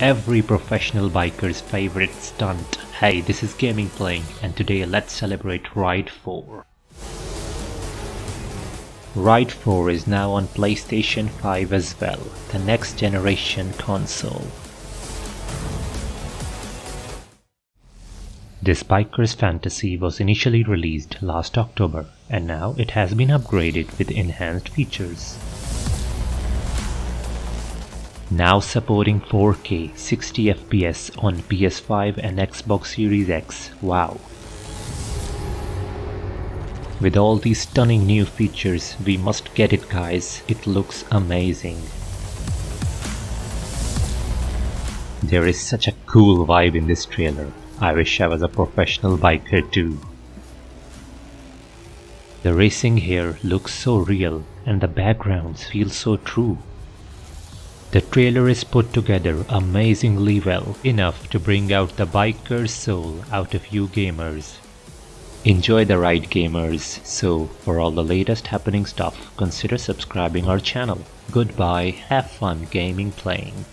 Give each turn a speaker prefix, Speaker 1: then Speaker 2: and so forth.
Speaker 1: every professional biker's favorite stunt. Hey, this is Gaming Playing and today let's celebrate Ride 4. Ride 4 is now on PlayStation 5 as well, the next generation console. This Biker's Fantasy was initially released last October and now it has been upgraded with enhanced features. Now supporting 4K 60 FPS on PS5 and Xbox Series X, wow. With all these stunning new features, we must get it guys, it looks amazing. There is such a cool vibe in this trailer, I wish I was a professional biker too. The racing here looks so real and the backgrounds feel so true. The trailer is put together amazingly well, enough to bring out the biker's soul out of you gamers. Enjoy the ride gamers, so for all the latest happening stuff, consider subscribing our channel. Goodbye, have fun gaming playing.